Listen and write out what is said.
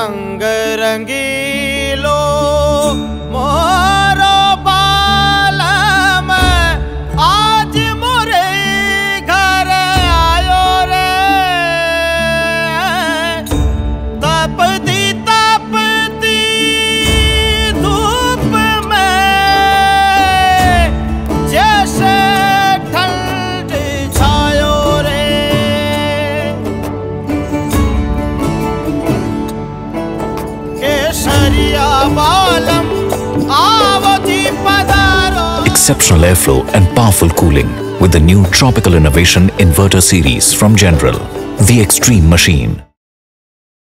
ङ्गरङ्गी Exceptional airflow and powerful cooling with the new tropical innovation inverter series from General. The Extreme Machine.